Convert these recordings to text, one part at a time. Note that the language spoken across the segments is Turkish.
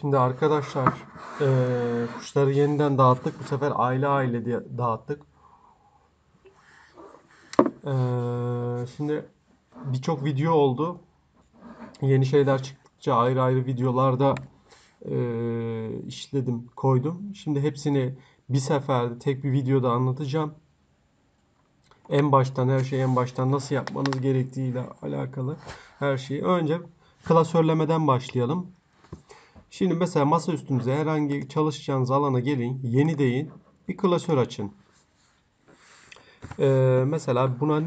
Şimdi arkadaşlar eee, kuşları yeniden dağıttık. Bu sefer aile aile diye dağıttık. Eee, şimdi birçok video oldu. Yeni şeyler çıktıkça ayrı ayrı videolarda eee, işledim, koydum. Şimdi hepsini bir seferde tek bir videoda anlatacağım. En baştan her şeyi en baştan nasıl yapmanız gerektiğiyle alakalı her şeyi. Önce klasörlemeden başlayalım. Şimdi mesela masa üstünüze herhangi çalışacağınız alana gelin, yeni deyin, bir klasör açın. Ee, mesela buna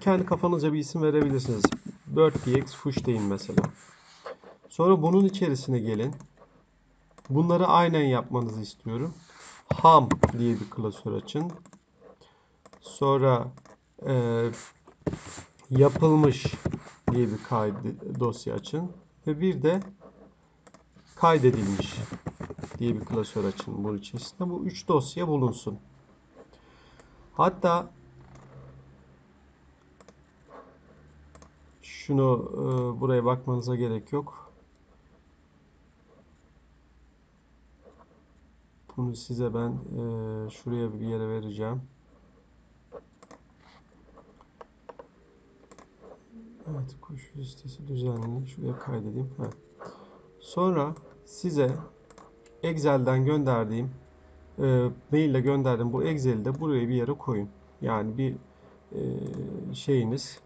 kendi kafanızca bir isim verebilirsiniz. BirdPX Fuş deyin mesela. Sonra bunun içerisine gelin. Bunları aynen yapmanızı istiyorum. Ham diye bir klasör açın. Sonra e, yapılmış diye bir kaydı dosya açın. Ve bir de kaydedilmiş diye bir klasör açın bunun içerisinde. Bu üç dosya bulunsun. Hatta şunu e, buraya bakmanıza gerek yok. Bunu size ben e, şuraya bir yere vereceğim. Evet, kuş listesi düzenli. Şuraya kaydedeyim. Heh. Sonra size Excel'den gönderdiğim e, maille gönderdim bu Excel'i de buraya bir yere koyun. Yani bir e, şeyiniz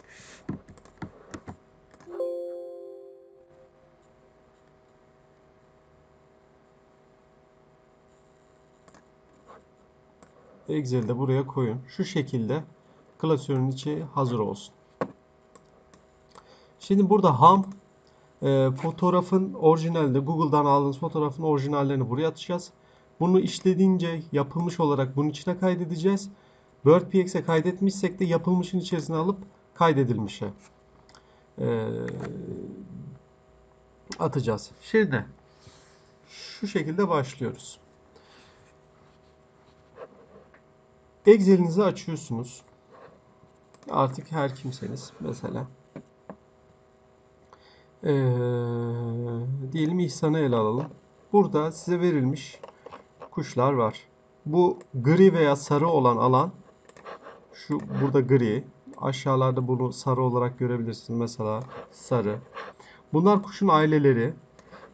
Excel'i buraya koyun. Şu şekilde klasörün içi hazır olsun. Şimdi burada ham e, fotoğrafın orijinalinde Google'dan aldığınız fotoğrafın orijinallerini buraya atacağız. Bunu işlediğince yapılmış olarak bunun içine kaydedeceğiz. WordPX'e kaydetmişsek de yapılmışın içerisine alıp kaydedilmişe e, atacağız. Şimdi şu şekilde başlıyoruz. Excel'inizi açıyorsunuz. Artık her kimseniz mesela. Ee, diyelim İhsan'ı ele alalım. Burada size verilmiş kuşlar var. Bu gri veya sarı olan alan şu burada gri. Aşağılarda bunu sarı olarak görebilirsiniz. Mesela sarı. Bunlar kuşun aileleri.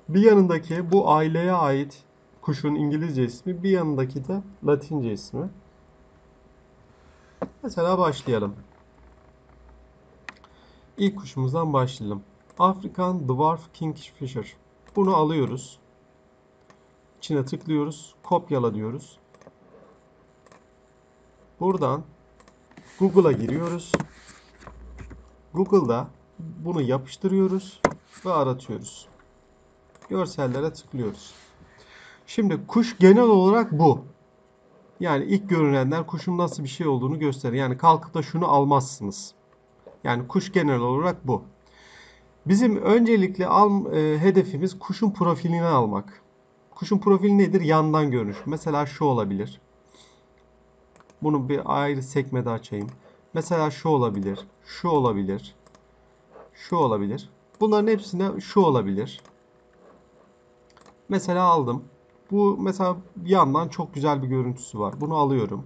Bir yanındaki bu aileye ait kuşun İngilizce ismi, bir yanındaki de Latince ismi. Mesela başlayalım. İlk kuşumuzdan başlayalım. African Dwarf Kingfisher. Bunu alıyoruz. İçine tıklıyoruz. Kopyala diyoruz. Buradan Google'a giriyoruz. Google'da bunu yapıştırıyoruz ve aratıyoruz. Görsellere tıklıyoruz. Şimdi kuş genel olarak bu. Yani ilk görünenler kuşun nasıl bir şey olduğunu gösterir. Yani kalkıp da şunu almazsınız. Yani kuş genel olarak bu. Bizim öncelikle al, e, hedefimiz kuşun profilini almak. Kuşun profili nedir? Yandan görünüş. Mesela şu olabilir. Bunu bir ayrı sekmede açayım. Mesela şu olabilir. Şu olabilir. Şu olabilir. Bunların hepsine şu olabilir. Mesela aldım. Bu mesela yandan çok güzel bir görüntüsü var. Bunu alıyorum.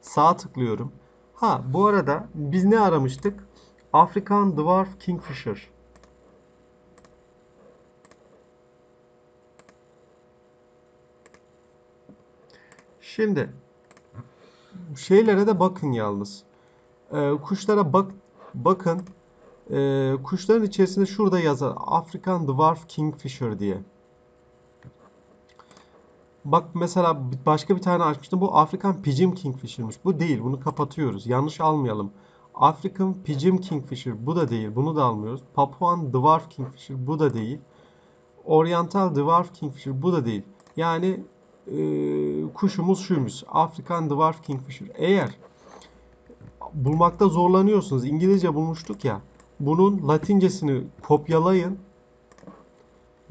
Sağa tıklıyorum. Ha bu arada biz ne aramıştık? African Dwarf Kingfisher. Şimdi şeylere de bakın yalnız. Ee, kuşlara bak bakın. Ee, kuşların içerisinde şurada yazar African Dwarf Kingfisher diye. Bak mesela başka bir tane açmıştım. Bu African Pigeon Kingfisher'mış. Bu değil. Bunu kapatıyoruz. Yanlış almayalım. African Pigeon Kingfisher. Bu da değil. Bunu da almıyoruz. Papuan Dwarf Kingfisher. Bu da değil. Oriental Dwarf Kingfisher. Bu da değil. Yani e, kuşumuz şuymuş. African Dwarf Kingfisher. Eğer bulmakta zorlanıyorsunuz. İngilizce bulmuştuk ya. Bunun Latincesini kopyalayın.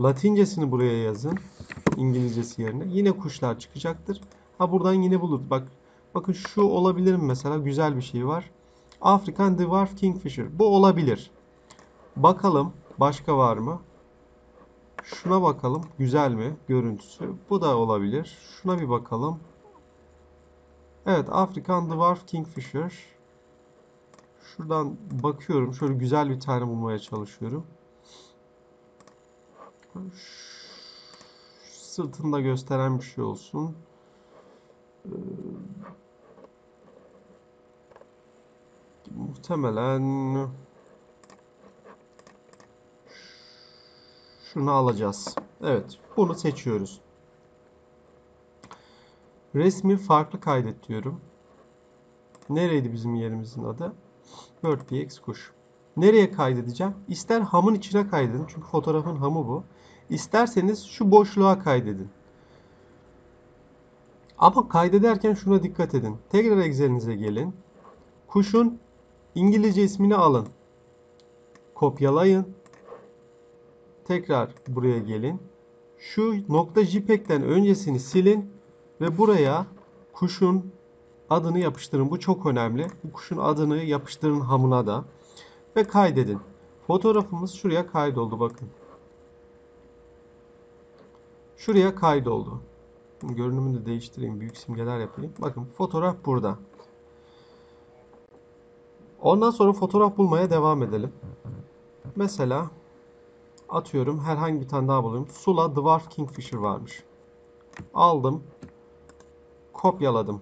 Latincesini buraya yazın. İngilizcesi yerine. Yine kuşlar çıkacaktır. Ha buradan yine bulur. Bak bakın şu olabilir mi mesela? Güzel bir şey var. African Dwarf Kingfisher. Bu olabilir. Bakalım başka var mı? Şuna bakalım. Güzel mi görüntüsü? Bu da olabilir. Şuna bir bakalım. Evet, African Dwarf Kingfisher. Şuradan bakıyorum. Şöyle güzel bir tane bulmaya çalışıyorum. Sırtında gösteren bir şey olsun. Ee, muhtemelen şunu alacağız. Evet, bunu seçiyoruz. Resmi farklı kaydet diyorum. Nereydi bizim yerimizin adı? BirdPX kuş. Nereye kaydedeceğim? İster hamın içine kaydedin. Çünkü fotoğrafın hamı bu. İsterseniz şu boşluğa kaydedin. Ama kaydederken şuna dikkat edin. Tekrar Excel'inize gelin. Kuşun İngilizce ismini alın. Kopyalayın. Tekrar buraya gelin. Şu nokta .jpeg'den öncesini silin ve buraya kuşun adını yapıştırın. Bu çok önemli. Bu kuşun adını yapıştırın hamına da ve kaydedin. Fotoğrafımız şuraya kaydoldu bakın. Şuraya kaydoldu. Görünümünü de değiştireyim. Büyük simgeler yapayım. Bakın fotoğraf burada. Ondan sonra fotoğraf bulmaya devam edelim. Mesela atıyorum herhangi bir tane daha bulayım. Sula Dwarf Kingfisher varmış. Aldım. Kopyaladım.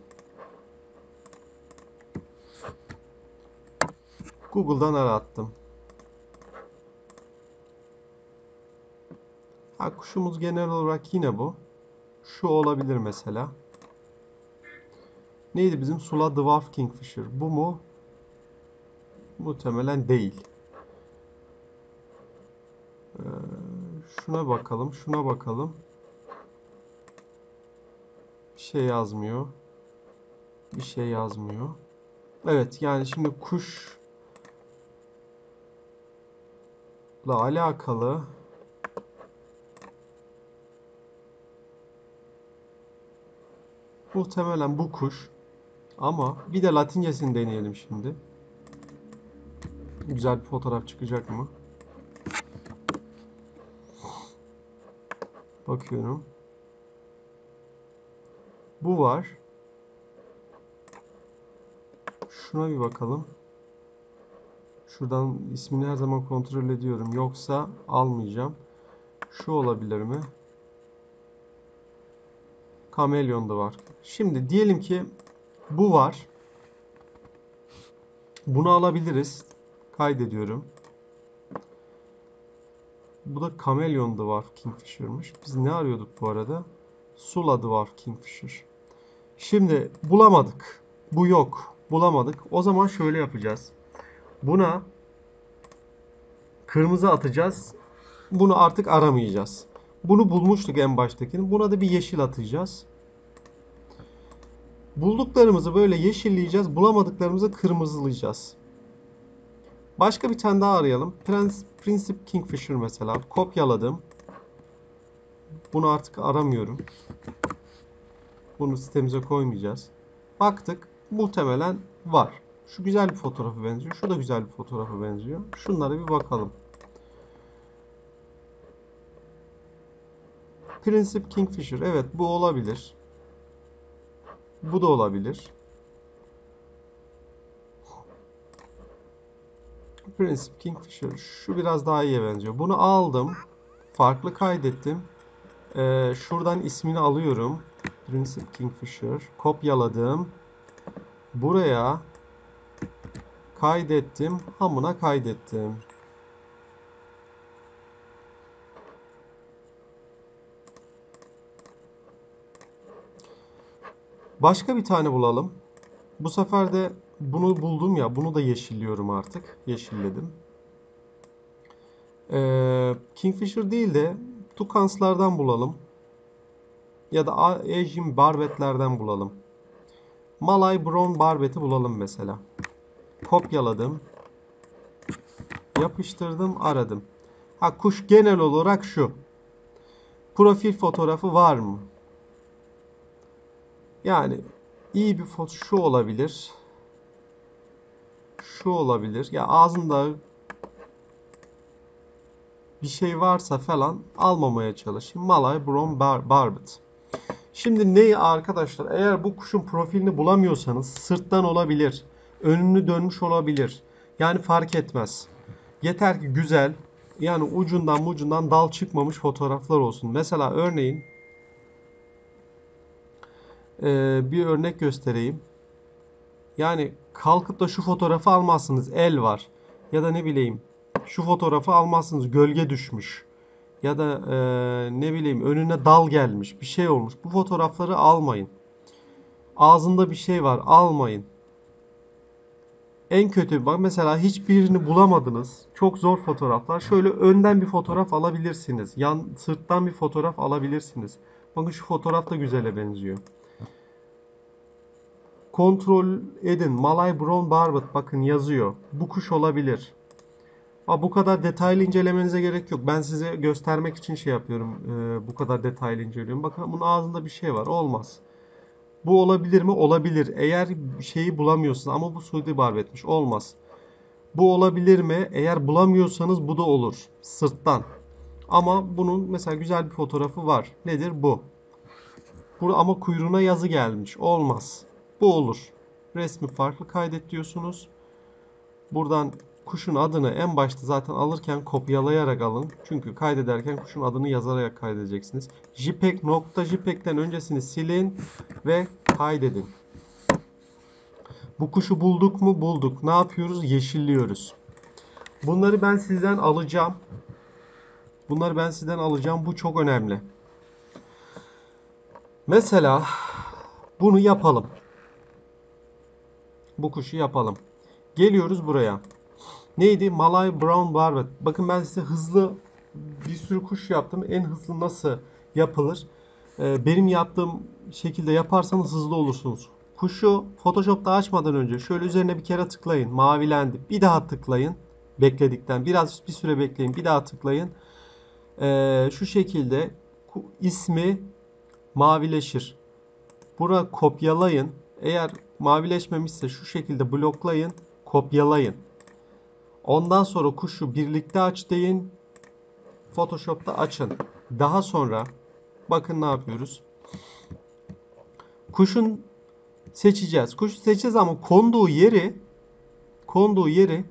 Google'dan arattım. Ha, kuşumuz genel olarak yine bu. Şu olabilir mesela. Neydi bizim? Sula Dwarf Kingfisher. Bu mu? Muhtemelen değil. Ee, şuna bakalım. Şuna bakalım. Bir şey yazmıyor. Bir şey yazmıyor. Evet yani şimdi kuş ile alakalı muhtemelen bu kuş ama bir de latincesini deneyelim şimdi. Güzel bir fotoğraf çıkacak mı? Bakıyorum. Bu var. Şuna bir bakalım. Şuradan ismini her zaman kontrol ediyorum. Yoksa almayacağım. Şu olabilir mi? Kameleon da var. Şimdi diyelim ki bu var. Bunu alabiliriz. Kaydediyorum. Bu da Kameleon Dwarf Kingfisher'mış. Biz ne arıyorduk bu arada? Sula Dwarf Kingfisher. Şimdi bulamadık. Bu yok. Bulamadık. O zaman şöyle yapacağız. Buna kırmızı atacağız. Bunu artık aramayacağız. Bunu bulmuştuk en baştakini. Buna da bir yeşil atacağız. Bulduklarımızı böyle yeşilleyeceğiz. Bulamadıklarımızı kırmızılayacağız. Başka bir tane daha arayalım. Princip Kingfisher mesela. Kopyaladım. Bunu artık aramıyorum. Bunu sitemize koymayacağız. Baktık. Muhtemelen var. Şu güzel bir fotoğrafı benziyor. Şu da güzel bir fotoğrafı benziyor. Şunlara bir bakalım. Princip Kingfisher. Evet bu olabilir. Bu da olabilir. Princip Kingfisher. Şu biraz daha iyiye benziyor. Bunu aldım. Farklı kaydettim. Ee, şuradan ismini alıyorum. Princip Kingfisher. Kopyaladım. Buraya kaydettim. Hamına kaydettim. Başka bir tane bulalım. Bu sefer de bunu buldum ya. Bunu da yeşilliyorum artık. Yeşilledim. Ee, Kingfisher değil de Tukanslardan bulalım. Ya da Asian Barbetlerden bulalım. Malay Brown Barbet'i bulalım mesela. Kopyaladım. Yapıştırdım, aradım. Ha kuş genel olarak şu. Profil fotoğrafı var mı? Yani iyi bir foto şu olabilir. Şu olabilir. Ya ağzında bir şey varsa falan almamaya çalışın. Malay Brown Bar Barbet. Şimdi neyi arkadaşlar? Eğer bu kuşun profilini bulamıyorsanız sırttan olabilir. Önünü dönmüş olabilir. Yani fark etmez. Yeter ki güzel yani ucundan ucundan dal çıkmamış fotoğraflar olsun. Mesela örneğin bir örnek göstereyim. Yani kalkıp da şu fotoğrafı almazsınız. El var. Ya da ne bileyim şu fotoğrafı almazsınız. Gölge düşmüş. Ya da eee, ne bileyim önüne dal gelmiş. Bir şey olmuş. Bu fotoğrafları almayın. Ağzında bir şey var. Almayın. En kötü bak mesela hiçbirini bulamadınız. Çok zor fotoğraflar. Şöyle önden bir fotoğraf alabilirsiniz. Yan sırttan bir fotoğraf alabilirsiniz. Bakın şu fotoğraf da güzele benziyor. Kontrol edin. Malay Brown Barbet bakın yazıyor. Bu kuş olabilir. Aa, bu kadar detaylı incelemenize gerek yok. Ben size göstermek için şey yapıyorum. Ee, bu kadar detaylı inceliyorum. Bakın bunun ağzında bir şey var. Olmaz. Bu olabilir mi? Olabilir. Eğer şeyi bulamıyorsunuz ama bu Suudi barbetmiş. Olmaz. Bu olabilir mi? Eğer bulamıyorsanız bu da olur. Sırttan. Ama bunun mesela güzel bir fotoğrafı var. Nedir bu? Bu ama kuyruğuna yazı gelmiş. Olmaz. Bu olur. Resmi farklı kaydet diyorsunuz. Buradan kuşun adını en başta zaten alırken kopyalayarak alın. Çünkü kaydederken kuşun adını yazarak kaydedeceksiniz. JPEG nokta JPEG'den öncesini silin ve kaydedin. Bu kuşu bulduk mu? Bulduk. Ne yapıyoruz? Yeşilliyoruz. Bunları ben sizden alacağım. Bunları ben sizden alacağım. Bu çok önemli. Mesela bunu yapalım. Bu kuşu yapalım. Geliyoruz buraya. Neydi? Malay Brown Barbet. Bakın ben size hızlı bir sürü kuş yaptım. En hızlı nasıl yapılır? Ee, benim yaptığım şekilde yaparsanız hızlı olursunuz. Kuşu Photoshop'ta açmadan önce şöyle üzerine bir kere tıklayın. Mavilendi. Bir daha tıklayın. Bekledikten biraz bir süre bekleyin. Bir daha tıklayın. Ee, şu şekilde ismi mavileşir. Bura kopyalayın. Eğer mavileşmemişse şu şekilde bloklayın. Kopyalayın. Ondan sonra kuşu birlikte aç deyin. Photoshop'ta açın. Daha sonra bakın ne yapıyoruz. Kuşun seçeceğiz. Kuşu seçeceğiz ama konduğu yeri konduğu yeri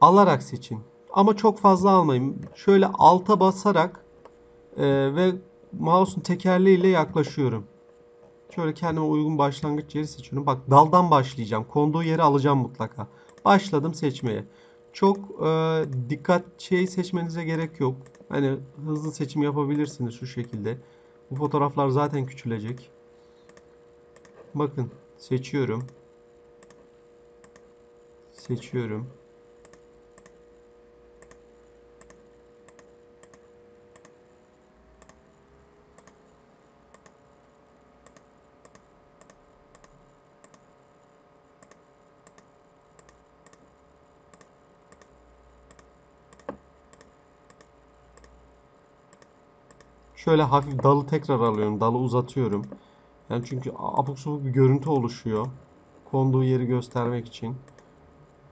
alarak seçin. Ama çok fazla almayın. Şöyle alta basarak e, ve mouse'un tekerleğiyle yaklaşıyorum. Şöyle kendime uygun başlangıç yeri seçiyorum. Bak daldan başlayacağım. Konduğu yeri alacağım mutlaka. Başladım seçmeye. Çok e, dikkat şey seçmenize gerek yok. Hani hızlı seçim yapabilirsiniz şu şekilde. Bu fotoğraflar zaten küçülecek. Bakın seçiyorum. Seçiyorum. Şöyle hafif dalı tekrar alıyorum. Dalı uzatıyorum. Yani çünkü abuk subuk bir görüntü oluşuyor. Konduğu yeri göstermek için.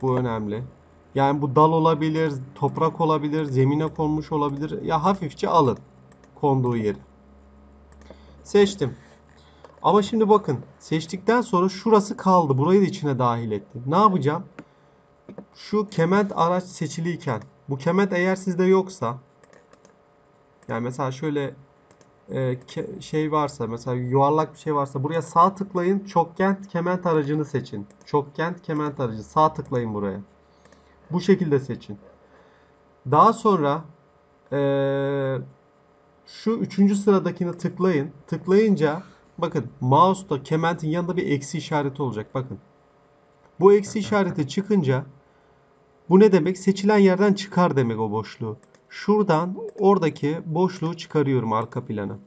Bu önemli. Yani bu dal olabilir, toprak olabilir, zemine konmuş olabilir. Ya hafifçe alın konduğu yeri. Seçtim. Ama şimdi bakın seçtikten sonra şurası kaldı. Burayı da içine dahil ettim. Ne yapacağım? Şu kement araç seçiliyken bu kement eğer sizde yoksa yani mesela şöyle e, şey varsa mesela yuvarlak bir şey varsa buraya sağ tıklayın çokgent kement aracını seçin. Çokgent kement aracı sağ tıklayın buraya. Bu şekilde seçin. Daha sonra e, şu üçüncü sıradakini tıklayın. Tıklayınca bakın mouse'da kementin yanında bir eksi işareti olacak. Bakın. Bu eksi işareti çıkınca bu ne demek? Seçilen yerden çıkar demek o boşluğu. Şuradan oradaki boşluğu çıkarıyorum arka plana.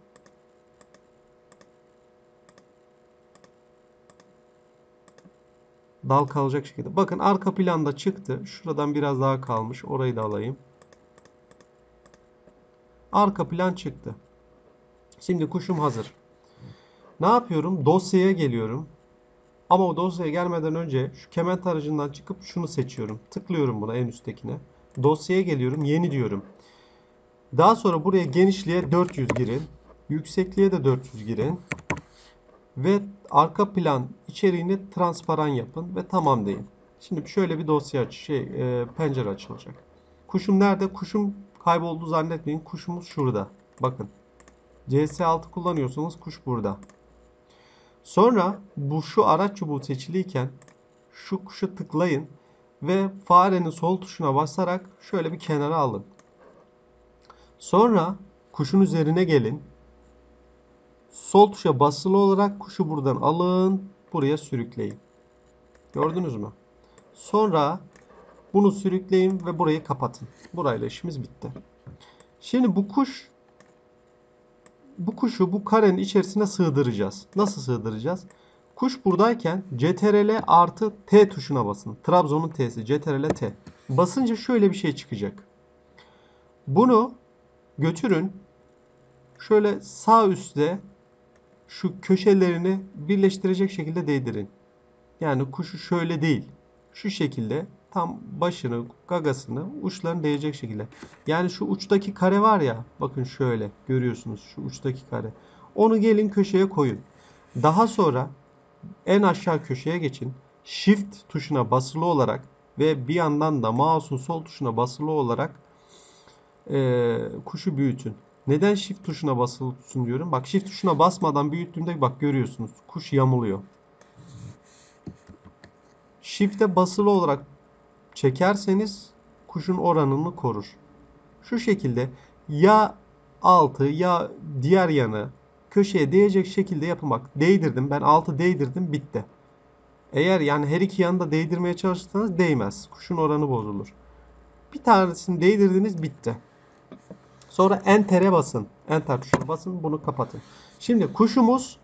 Dal kalacak şekilde. Bakın arka planda çıktı. Şuradan biraz daha kalmış. Orayı da alayım. Arka plan çıktı. Şimdi kuşum hazır. Ne yapıyorum? Dosyaya geliyorum. Ama o dosyaya gelmeden önce şu kement aracından çıkıp şunu seçiyorum. Tıklıyorum buna en üsttekine. Dosyaya geliyorum. Yeni diyorum. Daha sonra buraya genişliğe 400 girin. Yüksekliğe de 400 girin. Ve arka plan içeriğini transparan yapın ve tamam deyin. Şimdi şöyle bir dosya aç, şey, e, pencere açılacak. Kuşum nerede? Kuşum kayboldu zannetmeyin. Kuşumuz şurada. Bakın. CS6 kullanıyorsanız kuş burada. Sonra bu şu araç çubuğu seçiliyken şu kuşu tıklayın ve farenin sol tuşuna basarak şöyle bir kenara alın. Sonra kuşun üzerine gelin. Sol tuşa basılı olarak kuşu buradan alın, buraya sürükleyin. Gördünüz mü? Sonra bunu sürükleyin ve burayı kapatın. Burayla işimiz bitti. Şimdi bu kuş bu kuşu bu karenin içerisine sığdıracağız. Nasıl sığdıracağız? Kuş buradayken CTRL artı T tuşuna basın. Trabzon'un T'si CTRL T. Basınca şöyle bir şey çıkacak. Bunu götürün. Şöyle sağ üstte şu köşelerini birleştirecek şekilde değdirin. Yani kuşu şöyle değil. Şu şekilde tam başını, gagasını, uçlarını değecek şekilde. Yani şu uçtaki kare var ya, bakın şöyle görüyorsunuz şu uçtaki kare. Onu gelin köşeye koyun. Daha sonra en aşağı köşeye geçin. Shift tuşuna basılı olarak ve bir yandan da mouse'un sol tuşuna basılı olarak e, kuşu büyütün. Neden shift tuşuna basılı tutsun diyorum. Bak shift tuşuna basmadan büyüttüğümde bak görüyorsunuz. Kuş yamuluyor. Shift'e basılı olarak çekerseniz kuşun oranını korur. Şu şekilde ya altı ya diğer yanı köşeye değecek şekilde yapın bak. Değdirdim ben altı değdirdim bitti. Eğer yani her iki yanında değdirmeye çalışırsanız değmez. Kuşun oranı bozulur. Bir tanesini değdirdiniz bitti. Sonra enter'e basın. Enter tuşuna basın bunu kapatın. Şimdi kuşumuz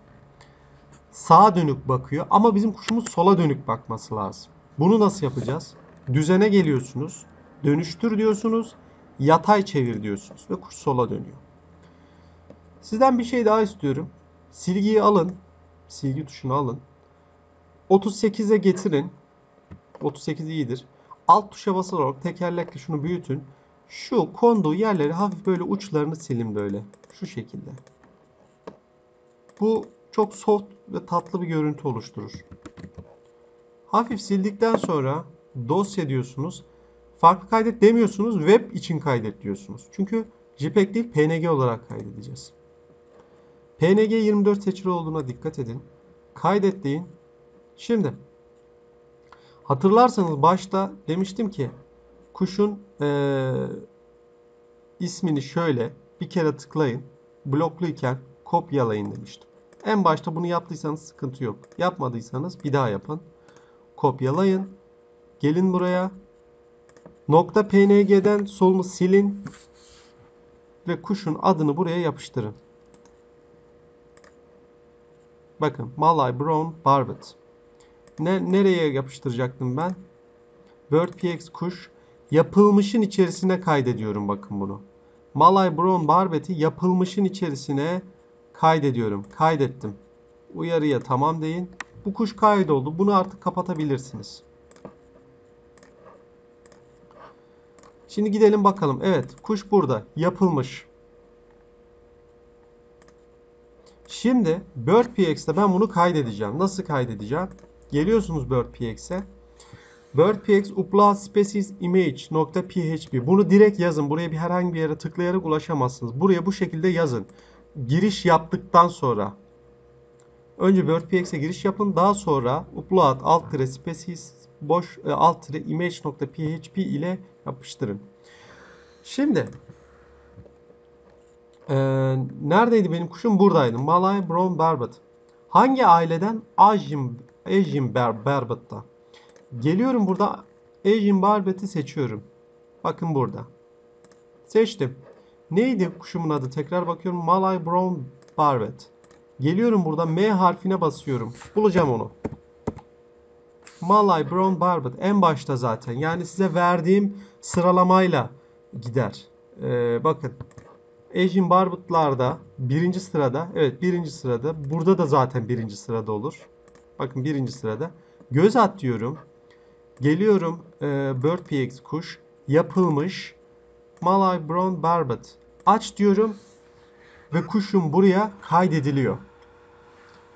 sağa dönük bakıyor ama bizim kuşumuz sola dönük bakması lazım. Bunu nasıl yapacağız? Düzene geliyorsunuz. Dönüştür diyorsunuz. Yatay çevir diyorsunuz. Ve kuş sola dönüyor. Sizden bir şey daha istiyorum. Silgiyi alın. Silgi tuşunu alın. 38'e getirin. 38 iyidir. Alt tuşa basarak tekerlekle şunu büyütün. Şu konduğu yerleri hafif böyle uçlarını silin böyle. Şu şekilde. Bu çok soft ve tatlı bir görüntü oluşturur. Hafif sildikten sonra dosya diyorsunuz. Farklı kaydet demiyorsunuz. Web için kaydet diyorsunuz. Çünkü JPEG değil PNG olarak kaydedeceğiz. PNG 24 seçili olduğuna dikkat edin. Kaydet deyin. Şimdi hatırlarsanız başta demiştim ki kuşun ee, ismini şöyle bir kere tıklayın. Blokluyken kopyalayın demiştim. En başta bunu yaptıysanız sıkıntı yok. Yapmadıysanız bir daha yapın. Kopyalayın. Gelin buraya. Nokta PNG'den solunu silin. Ve kuşun adını buraya yapıştırın. Bakın Malay Brown Barbet. Ne, nereye yapıştıracaktım ben? BirdPX kuş. Yapılmışın içerisine kaydediyorum bakın bunu. Malay Brown Barbet'i yapılmışın içerisine kaydediyorum. Kaydettim. Uyarıya tamam deyin. Bu kuş kaydoldu. Bunu artık kapatabilirsiniz. Şimdi gidelim bakalım. Evet kuş burada. Yapılmış. Şimdi BirdPX'te ben bunu kaydedeceğim. Nasıl kaydedeceğim? Geliyorsunuz BirdPX'e. BirdPX upload species image.php Bunu direkt yazın. Buraya bir herhangi bir yere tıklayarak ulaşamazsınız. Buraya bu şekilde yazın. Giriş yaptıktan sonra önce WordPX'e giriş yapın. Daha sonra upload alt species boş e, alt image.php ile yapıştırın. Şimdi e, neredeydi benim kuşum? Buradaydı. Malay Brown Barbet. Hangi aileden? Asian, Asian Bar Barbet'ta. Geliyorum burada Asian Barbet'i seçiyorum. Bakın burada. Seçtim. Neydi kuşumun adı? Tekrar bakıyorum. Malay Brown Barbet. Geliyorum burada M harfine basıyorum. Bulacağım onu. Malay Brown Barbet en başta zaten. Yani size verdiğim sıralamayla gider. Ee, bakın. Asian Barbet'larda birinci sırada. Evet birinci sırada. Burada da zaten birinci sırada olur. Bakın birinci sırada. Göz at diyorum. Geliyorum e, BirdPX kuş. Yapılmış. Malay Brown Barbet. Aç diyorum ve kuşum buraya kaydediliyor.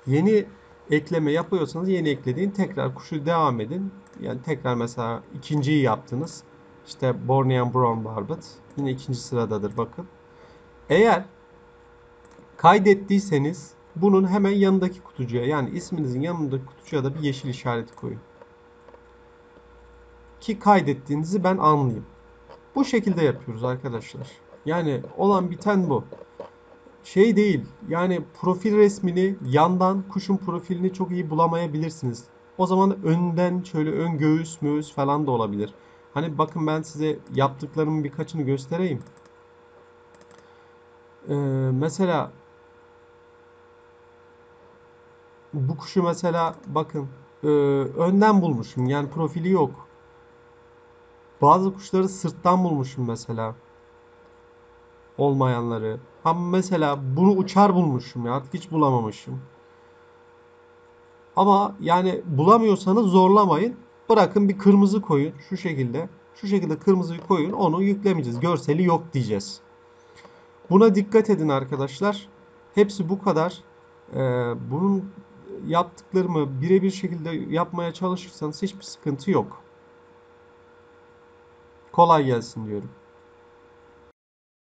Yeni ekleme yapıyorsanız yeni eklediğin tekrar kuşu devam edin. Yani tekrar mesela ikinciyi yaptınız. İşte Bornean Brown Barbet. Yine ikinci sıradadır bakın. Eğer kaydettiyseniz bunun hemen yanındaki kutucuğa yani isminizin yanındaki kutucuğa da bir yeşil işareti koyun. Ki kaydettiğinizi ben anlayayım. Bu şekilde yapıyoruz arkadaşlar. Yani olan biten bu. Şey değil. Yani profil resmini yandan kuşun profilini çok iyi bulamayabilirsiniz. O zaman önden şöyle ön göğüs möğüs falan da olabilir. Hani bakın ben size yaptıklarımın birkaçını göstereyim. Ee, mesela bu kuşu mesela bakın e, önden bulmuşum. Yani profili yok. Bazı kuşları sırttan bulmuşum mesela. Olmayanları. Ama mesela bunu uçar bulmuşum ya. Artık hiç bulamamışım. Ama yani bulamıyorsanız zorlamayın. Bırakın bir kırmızı koyun. Şu şekilde. Şu şekilde kırmızıyı koyun. Onu yüklemeyeceğiz. Görseli yok diyeceğiz. Buna dikkat edin arkadaşlar. Hepsi bu kadar. Ee, bunun yaptıklarımı birebir şekilde yapmaya çalışırsanız hiçbir sıkıntı yok. Kolay gelsin diyorum.